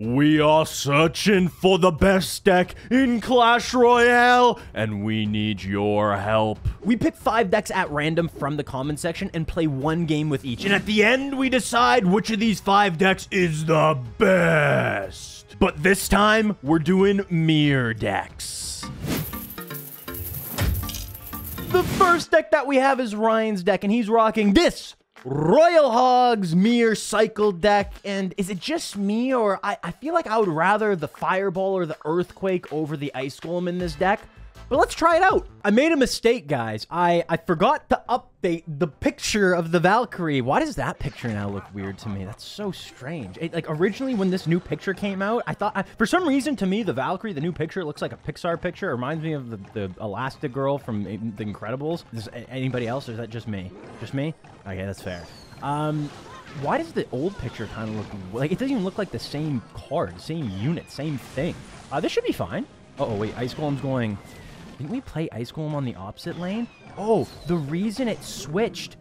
We are searching for the best deck in Clash Royale, and we need your help. We pick five decks at random from the comment section and play one game with each. And at the end, we decide which of these five decks is the best. But this time, we're doing mirror decks. The first deck that we have is Ryan's deck, and he's rocking this Royal Hogs Mirror Cycle deck. And is it just me, or I, I feel like I would rather the Fireball or the Earthquake over the Ice Golem in this deck? But let's try it out. I made a mistake, guys. I, I forgot to update the picture of the Valkyrie. Why does that picture now look weird to me? That's so strange. It, like, originally, when this new picture came out, I thought... I, for some reason, to me, the Valkyrie, the new picture, looks like a Pixar picture. It reminds me of the, the Elastic Girl from The Incredibles. Is anybody else, or is that just me? Just me? Okay, that's fair. Um, why does the old picture kind of look... Like, it doesn't even look like the same card, same unit, same thing. Uh, this should be fine. Uh oh wait. Ice Golem's going... Didn't we play Ice Golem on the opposite lane? Oh. oh, the reason it switched...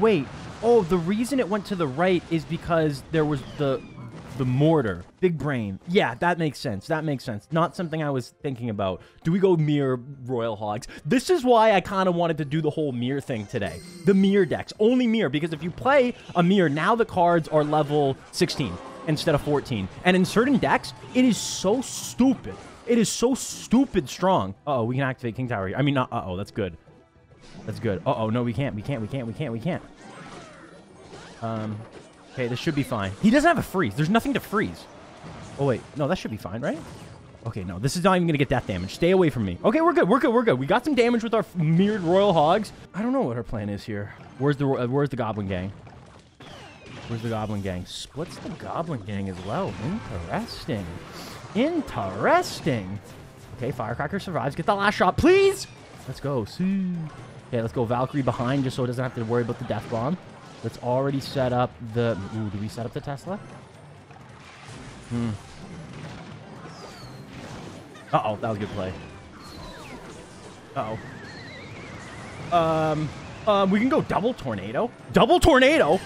Wait. Oh, the reason it went to the right is because there was the the mortar. Big brain. Yeah, that makes sense. That makes sense. Not something I was thinking about. Do we go mirror Royal Hogs? This is why I kind of wanted to do the whole mirror thing today. The mirror decks. Only mirror. Because if you play a mirror, now the cards are level 16 instead of 14. And in certain decks, it is so stupid it is so stupid strong. Uh oh we can activate King Tower. I mean, uh-oh, that's good. That's good. Uh-oh, no, we can't, we can't, we can't, we can't, we can't. Um, okay, this should be fine. He doesn't have a freeze. There's nothing to freeze. Oh, wait. No, that should be fine, right? Okay, no, this is not even going to get that damage. Stay away from me. Okay, we're good. We're good. We're good. We got some damage with our mirrored Royal Hogs. I don't know what our plan is here. Where's the uh, Where's the Goblin Gang? Where's the Goblin Gang? Splits the Goblin Gang as well. Interesting. Interesting. Okay, Firecracker survives. Get the last shot, please! Let's go. See. Okay, let's go Valkyrie behind just so it doesn't have to worry about the death bomb. Let's already set up the... Ooh, do we set up the Tesla? Hmm. Uh-oh, that was a good play. Uh-oh. Um, um, we can go double tornado. Double tornado?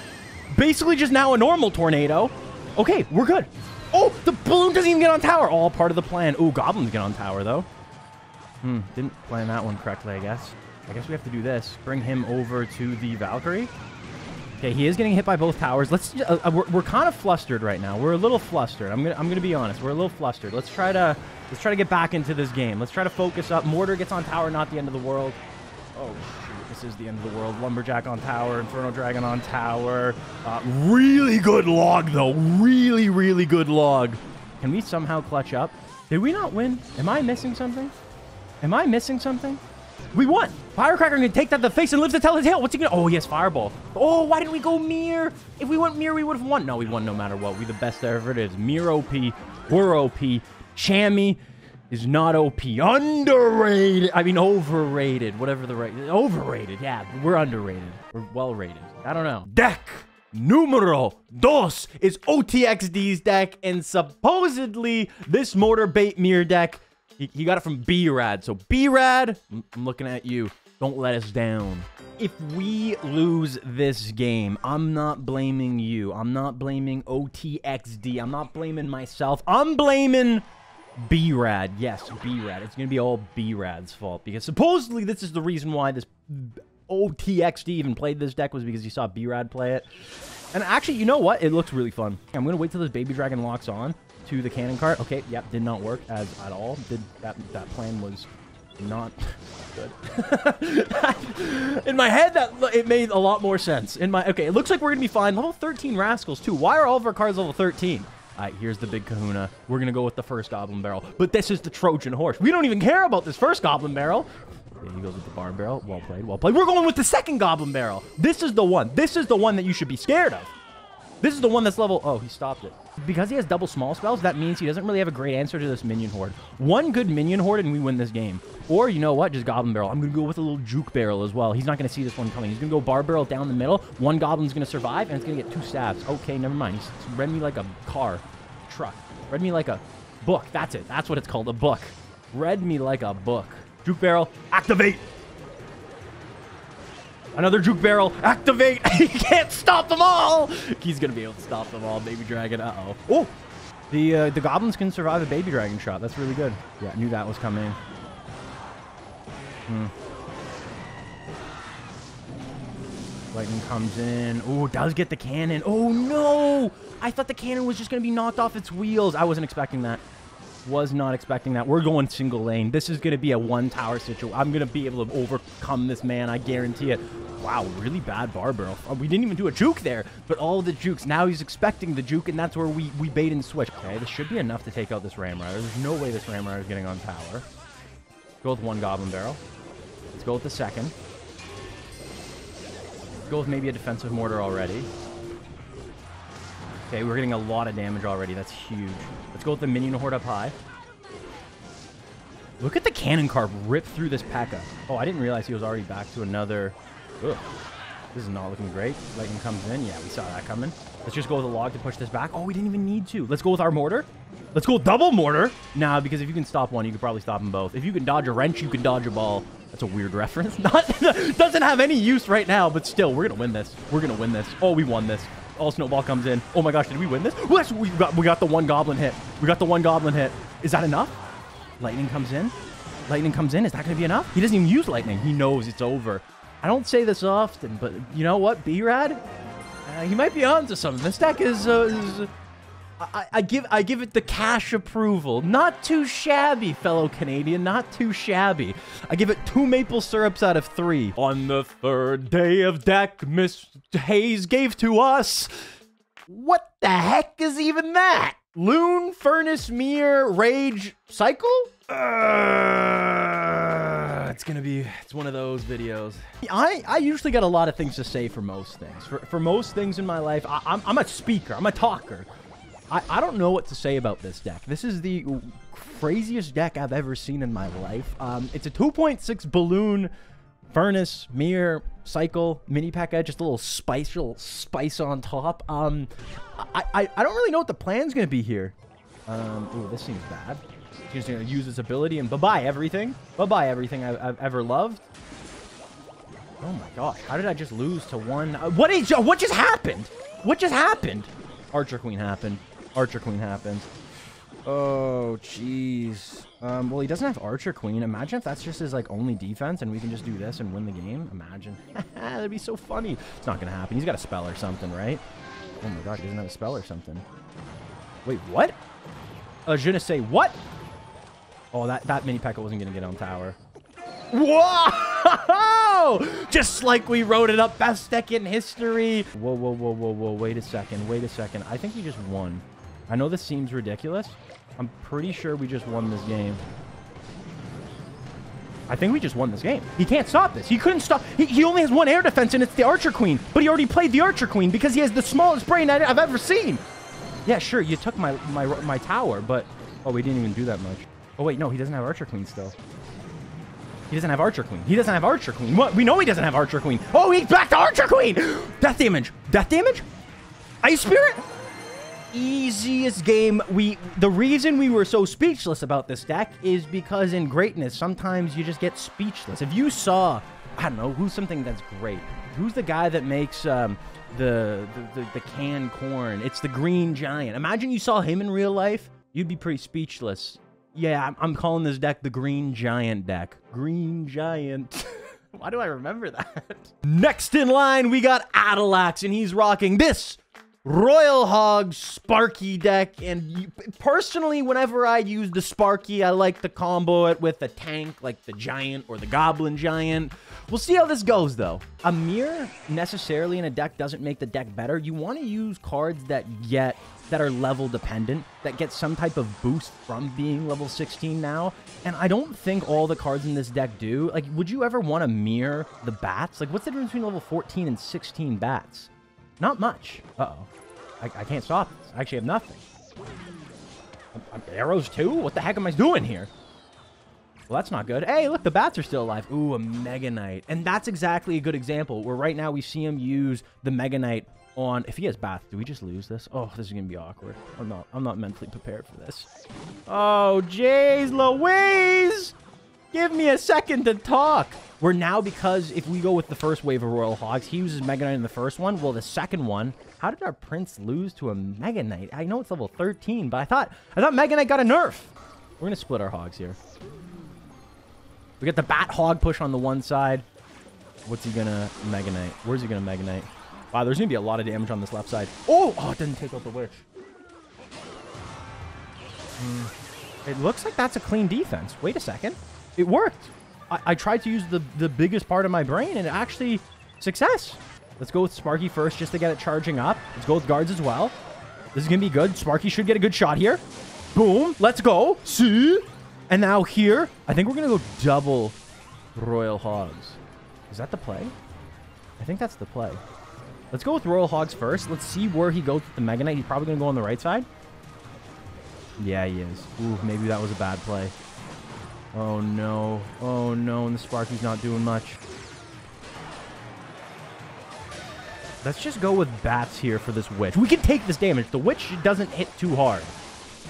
Basically just now a normal tornado. Okay, we're good. Oh, the balloon doesn't even get on tower. All part of the plan. Oh, goblins get on tower, though. Hmm, didn't plan that one correctly, I guess. I guess we have to do this. Bring him over to the Valkyrie. Okay, he is getting hit by both towers. Let's. Uh, uh, we're, we're kind of flustered right now. We're a little flustered. I'm gonna. I'm gonna be honest. We're a little flustered. Let's try to. Let's try to get back into this game. Let's try to focus up. Mortar gets on tower. Not the end of the world. Oh this is the end of the world. Lumberjack on tower, Inferno Dragon on tower. Uh, really good log, though. Really, really good log. Can we somehow clutch up? Did we not win? Am I missing something? Am I missing something? We won. Firecracker can take that to the face and live to tell his tale. What's he gonna? Oh, he has Fireball. Oh, why didn't we go Mirror? If we went Mirror, we would have won. No, we won no matter what. We the best there ever it is. Mirror OP. We're OP. Chammy is not OP. Underrated. I mean, overrated. Whatever the right. Overrated. Yeah, we're underrated. We're well rated. I don't know. Deck numero dos is OTXD's deck, and supposedly this mortar bait mirror deck, he, he got it from B-Rad. So B-Rad, I'm looking at you. Don't let us down. If we lose this game, I'm not blaming you. I'm not blaming OTXD. I'm not blaming myself. I'm blaming B-Rad. Yes, B-Rad. It's going to be all B-Rad's fault because supposedly this is the reason why this OTXD even played this deck was because he saw B-Rad play it. And actually, you know what? It looks really fun. I'm going to wait till this Baby Dragon locks on to the cannon cart. Okay, yep, did not work as at all. Did that that plan was not good. In my head, that it made a lot more sense. In my okay, it looks like we're gonna be fine. Level 13 rascals too. Why are all of our cards level 13? Here's the big kahuna. We're going to go with the first Goblin Barrel. But this is the Trojan Horse. We don't even care about this first Goblin Barrel. Yeah, he goes with the Barb Barrel. Well played, well played. We're going with the second Goblin Barrel. This is the one. This is the one that you should be scared of. This is the one that's level... Oh, he stopped it. Because he has double small spells, that means he doesn't really have a great answer to this minion horde. One good minion horde and we win this game. Or, you know what, just Goblin Barrel. I'm going to go with a little Juke Barrel as well. He's not going to see this one coming. He's going to go Barb Barrel down the middle. One Goblin's going to survive, and it's going to get two stabs. Okay, never mind. He's read me like a car. Truck. Read me like a book. That's it. That's what it's called, a book. Read me like a book. Juke barrel, activate. Another juke barrel, activate. he can't stop them all. He's going to be able to stop them all, baby dragon. Uh-oh. Oh, The uh, the goblins can survive a baby dragon shot. That's really good. Yeah, I knew that was coming. Hmm. Lightning comes in. Oh, does get the cannon. Oh, no! I thought the cannon was just going to be knocked off its wheels. I wasn't expecting that. Was not expecting that. We're going single lane. This is going to be a one tower situation. I'm going to be able to overcome this man. I guarantee it. Wow, really bad barb barrel. Uh, we didn't even do a juke there, but all the jukes. Now he's expecting the juke, and that's where we, we bait and switch. Okay, this should be enough to take out this Ram. There's no way this Ram is getting on tower. Go with one Goblin Barrel. Let's go with the second. Go with maybe a defensive mortar already. Okay, we're getting a lot of damage already. That's huge. Let's go with the minion horde up high. Look at the cannon cart rip through this P.E.K.K.A. Oh, I didn't realize he was already back to another... Ugh. This is not looking great. Lightning comes in. Yeah, we saw that coming. Let's just go with a log to push this back. Oh, we didn't even need to. Let's go with our mortar. Let's go double mortar. Nah, because if you can stop one, you could probably stop them both. If you can dodge a wrench, you can dodge a ball. That's a weird reference. Not doesn't have any use right now, but still, we're gonna win this. We're gonna win this. Oh, we won this. All snowball comes in. Oh my gosh, did we win this? We got we got the one goblin hit. We got the one goblin hit. Is that enough? Lightning comes in. Lightning comes in. Is that gonna be enough? He doesn't even use lightning. He knows it's over. I don't say this often, but you know what, B-Rad? Uh, he might be onto something. This deck is, uh, is I, I, give I give it the Kash approval. Not too shabby, fellow Canadian. Not too shabby. I give it two maple syrups out of three. On the third day of deck, Miss Hayes gave to us. What the heck is even that? Loon, Furnace, Mirror, Rage, Cycle? Uh, it's gonna be, it's one of those videos. I, I usually got a lot of things to say for most things. For, for most things in my life, I, I'm, I'm a speaker, I'm a talker. I, I don't know what to say about this deck. This is the craziest deck I've ever seen in my life. Um, it's a 2.6 balloon furnace, mirror, cycle, mini P.E.K.K.A, just a little spice, little spice on top. Um, I, I, I don't really know what the plan's gonna be here. Um, ooh, this seems bad. He's gonna use his ability and bye-bye everything. Bye-bye everything I've, I've, ever loved. Oh my gosh, how did I just lose to one? Uh, what is, what just happened? What just happened? Archer Queen happened. Archer Queen happens. Oh, jeez. Um, well, he doesn't have Archer Queen. Imagine if that's just his, like, only defense and we can just do this and win the game. Imagine. That'd be so funny. It's not going to happen. He's got a spell or something, right? Oh my god, he doesn't have a spell or something. Wait, what? Uh, je ne sais what? Oh, that, that mini P.E.K.K.A wasn't going to get on tower. Whoa! Just like we wrote it up, best deck in history. Whoa, whoa, whoa, whoa, whoa. Wait a second. Wait a second. I think he just won. I know this seems ridiculous. I'm pretty sure we just won this game. I think we just won this game. He can't stop this. He couldn't stop. He, he, only has one air defense, and it's the Archer Queen. But he already played the Archer Queen because he has the smallest brain I've ever seen. Yeah, sure, you took my, my, my tower, but... Oh, we didn't even do that much. Oh, wait, no, he doesn't have Archer Queen still. He doesn't have Archer Queen. He doesn't have Archer Queen. What? We know he doesn't have Archer Queen. Oh, he's back to Archer Queen! Death damage. Death damage? Ice Spirit? Easiest game. We the reason we were so speechless about this deck is because in greatness, sometimes you just get speechless. If you saw, I don't know, who's something that's great. Who's the guy that makes um, the, the, the the canned corn? It's the Green Giant. Imagine you saw him in real life. You'd be pretty speechless. Yeah, I'm, calling this deck the Green Giant deck. Green Giant. Why do I remember that? Next in line, we got Adalax, and he's rocking this Royal Hog Sparky deck, and personally, whenever I use the Sparky, I like to combo it with a tank like the Giant or the Goblin Giant. We'll see how this goes, though. A mirror necessarily in a deck doesn't make the deck better. You want to use cards that get that are level dependent, that get some type of boost from being level 16 now. And I don't think all the cards in this deck do. Like, would you ever want to mirror the bats? Like, what's the difference between level 14 and 16 bats? Not much. Uh-oh. I, I, can't stop this. I actually have nothing. I'm, I'm arrows too? What the heck am I doing here? Well, that's not good. Hey, look, the bats are still alive. Ooh, a Mega Knight. And that's exactly a good example where right now we see him use the Mega Knight on... If he has bats, do we just lose this? Oh, this is going to be awkward. I'm not, I'm not mentally prepared for this. Oh, jeez, Louise! Give me a second to talk. We're now, because if we go with the first wave of Royal Hogs, he uses Mega Knight in the first one. Well, the second one, how did our Prince lose to a Mega Knight? I know it's level 13, but I thought I thought Mega Knight got a nerf. We're going to split our Hogs here. We got the Bat Hog push on the one side. What's he going to Mega Knight? Where's he going to Mega Knight? Wow, there's going to be a lot of damage on this left side. Oh, oh, it didn't take out the Witch. Hmm. It looks like that's a clean defense. Wait a second. It worked. I, I tried to use the, the biggest part of my brain, and it actually, success. Let's go with Sparky first just to get it charging up. Let's go with guards as well. This is going to be good. Sparky should get a good shot here. Boom. Let's go. See? And now here, I think we're going to go double Royal Hogs. Is that the play? I think that's the play. Let's go with Royal Hogs first. Let's see where he goes with the Mega Knight. He's probably going to go on the right side. Yeah, he is. Ooh, maybe that was a bad play. Oh, no. Oh, no, and the Sparky's not doing much. Let's just go with bats here for this witch. We can take this damage. The witch doesn't hit too hard.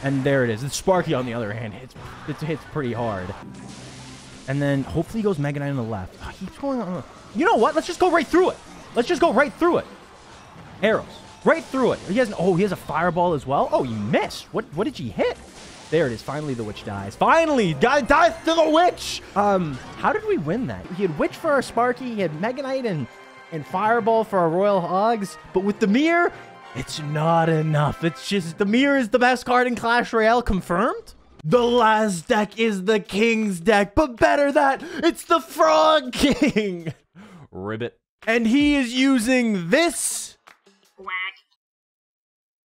And there it is. The Sparky, on the other hand, hits, it hits pretty hard. And then hopefully he goes Mega Knight on the left. Oh, he keeps going on. You know what? Let's just go right through it. Let's just go right through it. Arrows. Right through it. He has an, oh, he has a fireball as well. Oh, you missed. What what did he hit? There it is. Finally, the witch dies. Finally, guy dies to the witch. Um, how did we win that? He had witch for our Sparky. He had Mega Knight and and fireball for our Royal Hogs. But with the mirror, it's not enough. It's just the mirror is the best card in Clash Royale. Confirmed. The last deck is the King's deck, but better that it's the Frog King. Ribbit. And he is using this. Whack.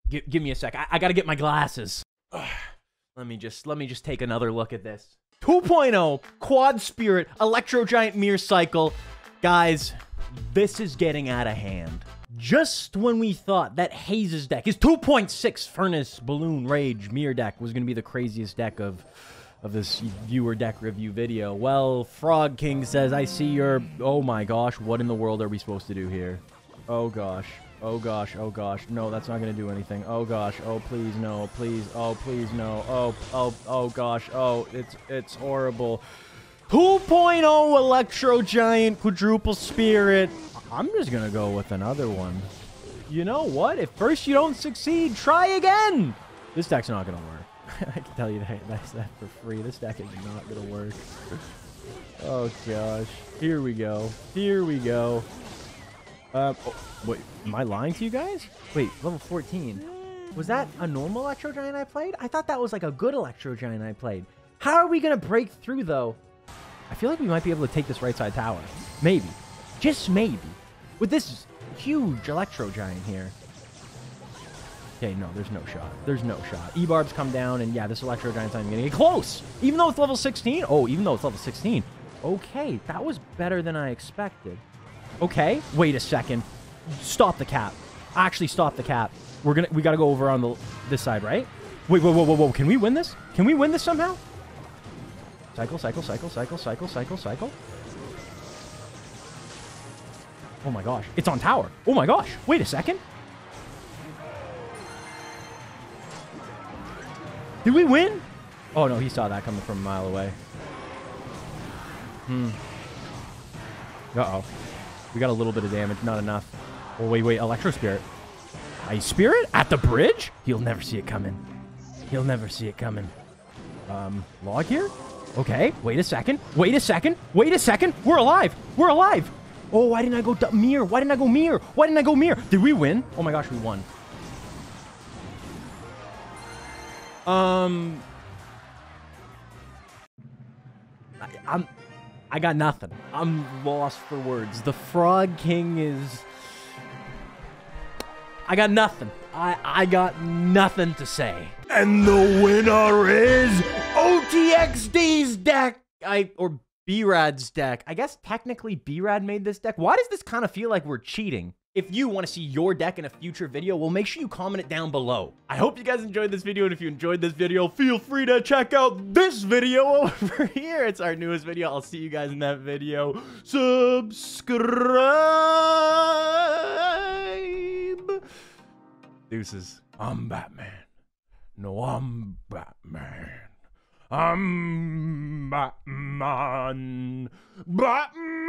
G give me a sec. I, I gotta get my glasses. Let me just let me just take another look at this. 2.0 Quad Spirit Electro Giant Mirror Cycle. Guys, this is getting out of hand. Just when we thought that Haze's deck, his 2.6 Furnace Balloon Rage Mirror deck was going to be the craziest deck of of this viewer deck review video. Well, Frog King says, I see your... Oh my gosh, what in the world are we supposed to do here? Oh gosh. Oh gosh, oh gosh. No, that's not gonna do anything. Oh gosh, oh please no, please, oh please no. Oh, oh, oh gosh, oh, it's it's horrible. 2.0 Electro Giant Quadruple Spirit. I'm just gonna go with another one. You know what? If first you don't succeed, try again! This deck's not gonna work. I can tell you that, that's that for free. This deck is not gonna work. Oh gosh. Here we go. Here we go. Um, oh, wait, am I lying to you guys? Wait, level 14. Was that a normal Electro Giant I played? I thought that was like a good Electro Giant I played. How are we going to break through, though? I feel like we might be able to take this right side tower. Maybe. Just maybe. With this huge Electro Giant here. Okay, no, there's no shot. There's no shot. E-Barbs come down, and yeah, this Electro Giant's not even going to get close. Even though it's level 16. Oh, even though it's level 16. Okay, that was better than I expected. Okay, wait a second. Stop the cap. Actually, stop the cap. We're gonna. We gotta go over on the this side, right? Wait, whoa, whoa, whoa, whoa. Can we win this? Can we win this somehow? Cycle, cycle, cycle, cycle, cycle, cycle, cycle. Oh my gosh, it's on tower. Oh my gosh, wait a second. Did we win? Oh no, he saw that coming from a mile away. Hmm. Uh-oh. We got a little bit of damage, not enough. Oh, wait, wait. Electro Spirit. Ice Spirit? At the bridge? He'll never see it coming. He'll never see it coming. Um, log here? Okay, wait a second. Wait a second. Wait a second. We're alive. We're alive. Oh, why didn't I go mirror? Why didn't I go mirror? Why didn't I go mirror? Did we win? Oh my gosh, we won. Um, I, I'm, I got nothing. I'm lost for words. The Frog King is. I got nothing. I I got nothing to say. And the winner is OTXD's deck. I or B-Rad's deck. I guess technically B-Rad made this deck. Why does this kind of feel like we're cheating? If you want to see your deck in a future video, well, make sure you comment it down below. I hope you guys enjoyed this video, and if you enjoyed this video, feel free to check out this video over here. It's our newest video. I'll see you guys in that video. Subscribe. Deuces. I'm Batman. No, I'm Batman. I'm Batman. Batman.